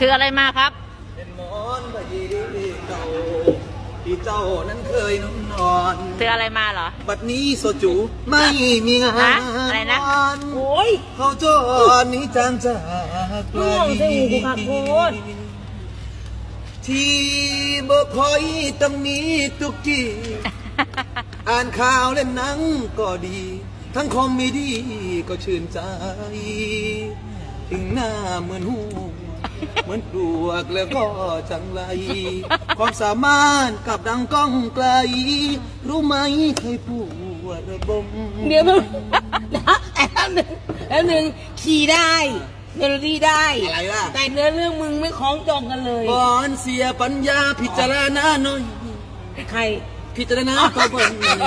ถืออะไรมาครับ เป็นหมอนใบเก่าที่เจ้านั้นเคยนุ่มนอนถืออะไรมาเหรอ บัดนี้โซจูไม่มีงาฮะนอะไรนะโอ้ยเขาจอนนี้จางจากไกลง่วงใส่หูกูครับโพดที่บ่คอยต้องมีทุกทีอ่านข่าวเล่นหนังก็ดี ทั้งคอมเมดี้ก็ชื่นใจ ถึงหน้าเหมือนหู เหมือนปลวกแล้วก็จังไร ความสามารถกับดังก้องไกล รู้ไหมเคยปวดระบมเดี๋ยวมึงนะแป๊บหนึ่งแป๊บหนึ่งขี่ได้เมโลดี้ได้ อะไรล่ะ แต่เนื้อเรื่องมึงไม่คล้องจองกันเลยก่อนเสียปัญญาพิจารณาหน่อย ใคร พิจารณาก็เบิ่งหน่อย